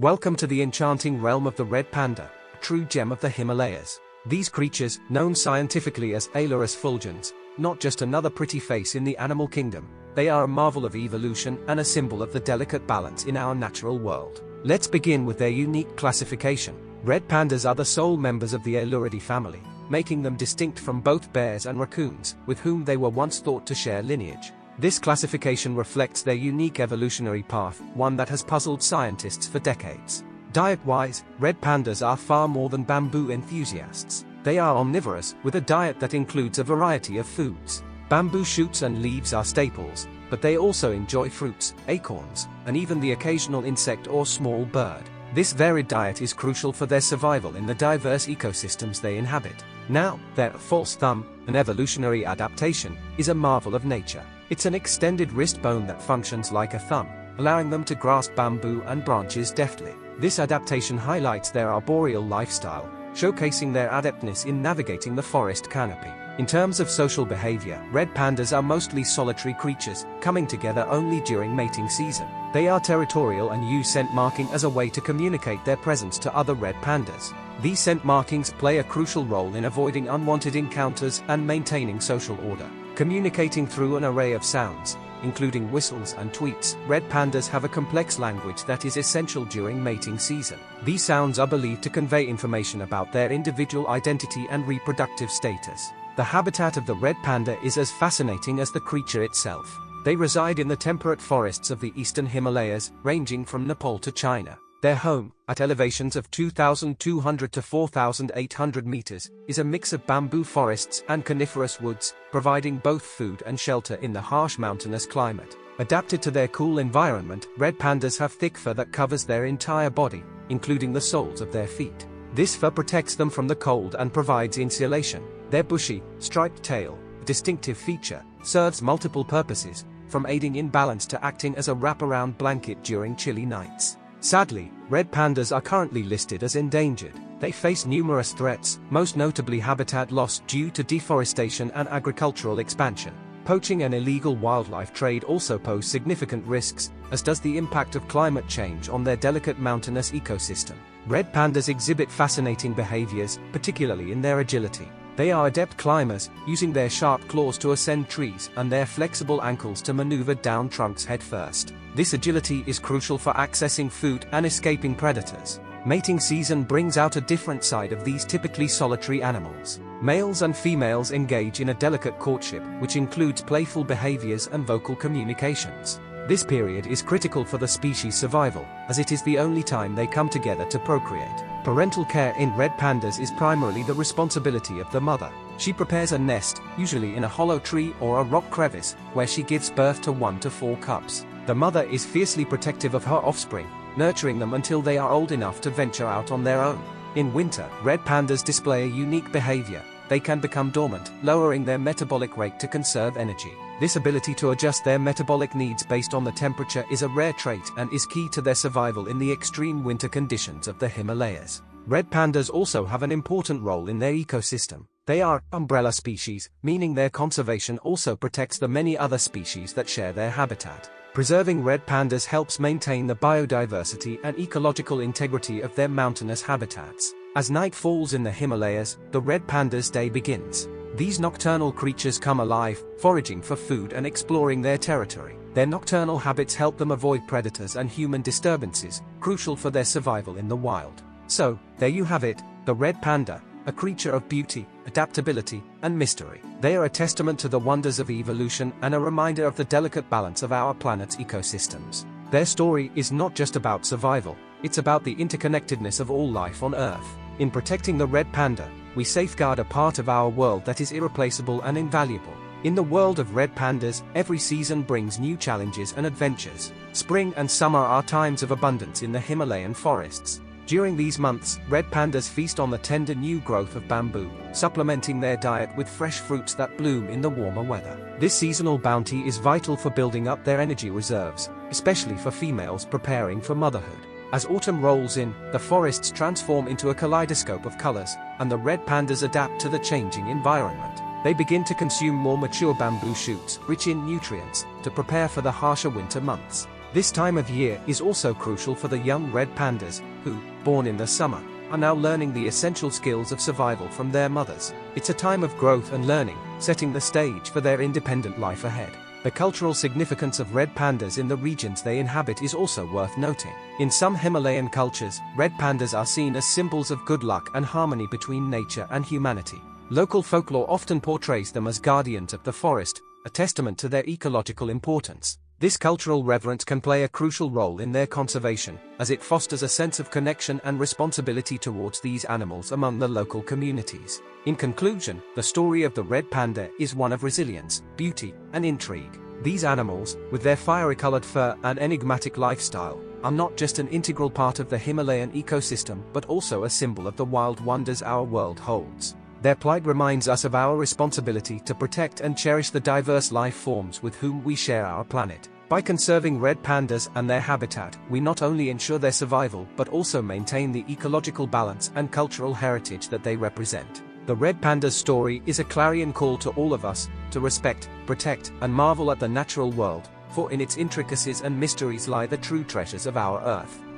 Welcome to the enchanting realm of the red panda, a true gem of the Himalayas. These creatures, known scientifically as Ailurus fulgens, not just another pretty face in the animal kingdom, they are a marvel of evolution and a symbol of the delicate balance in our natural world. Let's begin with their unique classification. Red pandas are the sole members of the Ailuridae family, making them distinct from both bears and raccoons, with whom they were once thought to share lineage. This classification reflects their unique evolutionary path, one that has puzzled scientists for decades. Diet-wise, red pandas are far more than bamboo enthusiasts. They are omnivorous, with a diet that includes a variety of foods. Bamboo shoots and leaves are staples, but they also enjoy fruits, acorns, and even the occasional insect or small bird. This varied diet is crucial for their survival in the diverse ecosystems they inhabit. Now, their false thumb, an evolutionary adaptation, is a marvel of nature. It's an extended wrist bone that functions like a thumb, allowing them to grasp bamboo and branches deftly. This adaptation highlights their arboreal lifestyle, showcasing their adeptness in navigating the forest canopy. In terms of social behavior, red pandas are mostly solitary creatures, coming together only during mating season. They are territorial and use scent marking as a way to communicate their presence to other red pandas. These scent markings play a crucial role in avoiding unwanted encounters and maintaining social order. Communicating through an array of sounds, including whistles and tweets, red pandas have a complex language that is essential during mating season. These sounds are believed to convey information about their individual identity and reproductive status. The habitat of the red panda is as fascinating as the creature itself. They reside in the temperate forests of the eastern Himalayas, ranging from Nepal to China. Their home, at elevations of 2,200 to 4,800 meters, is a mix of bamboo forests and coniferous woods, providing both food and shelter in the harsh mountainous climate. Adapted to their cool environment, red pandas have thick fur that covers their entire body, including the soles of their feet. This fur protects them from the cold and provides insulation. Their bushy, striped tail, a distinctive feature, serves multiple purposes, from aiding in balance to acting as a wraparound blanket during chilly nights. Sadly, red pandas are currently listed as endangered. They face numerous threats, most notably habitat loss due to deforestation and agricultural expansion. Poaching and illegal wildlife trade also pose significant risks, as does the impact of climate change on their delicate mountainous ecosystem. Red pandas exhibit fascinating behaviors, particularly in their agility. They are adept climbers, using their sharp claws to ascend trees and their flexible ankles to maneuver down trunks headfirst. This agility is crucial for accessing food and escaping predators. Mating season brings out a different side of these typically solitary animals. Males and females engage in a delicate courtship, which includes playful behaviors and vocal communications. This period is critical for the species' survival, as it is the only time they come together to procreate. Parental care in red pandas is primarily the responsibility of the mother. She prepares a nest, usually in a hollow tree or a rock crevice, where she gives birth to one to four cubs. The mother is fiercely protective of her offspring, nurturing them until they are old enough to venture out on their own. In winter, red pandas display a unique behavior. They can become dormant, lowering their metabolic rate to conserve energy. This ability to adjust their metabolic needs based on the temperature is a rare trait and is key to their survival in the extreme winter conditions of the Himalayas. Red pandas also have an important role in their ecosystem. They are umbrella species, meaning their conservation also protects the many other species that share their habitat. Preserving red pandas helps maintain the biodiversity and ecological integrity of their mountainous habitats. As night falls in the Himalayas, the red panda's day begins. These nocturnal creatures come alive, foraging for food and exploring their territory. Their nocturnal habits help them avoid predators and human disturbances, crucial for their survival in the wild. So, there you have it, the red panda, a creature of beauty, adaptability, and mystery. They are a testament to the wonders of evolution and a reminder of the delicate balance of our planet's ecosystems. Their story is not just about survival, it's about the interconnectedness of all life on Earth. In protecting the red panda, we safeguard a part of our world that is irreplaceable and invaluable. In the world of red pandas, every season brings new challenges and adventures. Spring and summer are times of abundance in the Himalayan forests. During these months, red pandas feast on the tender new growth of bamboo, supplementing their diet with fresh fruits that bloom in the warmer weather. This seasonal bounty is vital for building up their energy reserves, especially for females preparing for motherhood. As autumn rolls in, the forests transform into a kaleidoscope of colors, and the red pandas adapt to the changing environment. They begin to consume more mature bamboo shoots, rich in nutrients, to prepare for the harsher winter months. This time of year is also crucial for the young red pandas, who, born in the summer, are now learning the essential skills of survival from their mothers. It's a time of growth and learning, setting the stage for their independent life ahead. The cultural significance of red pandas in the regions they inhabit is also worth noting. In some Himalayan cultures, red pandas are seen as symbols of good luck and harmony between nature and humanity. Local folklore often portrays them as guardians of the forest, a testament to their ecological importance. This cultural reverence can play a crucial role in their conservation, as it fosters a sense of connection and responsibility towards these animals among the local communities. In conclusion, the story of the red panda is one of resilience, beauty, and intrigue. These animals, with their fiery-colored fur and enigmatic lifestyle, are not just an integral part of the Himalayan ecosystem but also a symbol of the wild wonders our world holds. Their plight reminds us of our responsibility to protect and cherish the diverse life forms with whom we share our planet. By conserving red pandas and their habitat, we not only ensure their survival but also maintain the ecological balance and cultural heritage that they represent. The Red Panda's story is a clarion call to all of us to respect, protect, and marvel at the natural world, for in its intricacies and mysteries lie the true treasures of our Earth.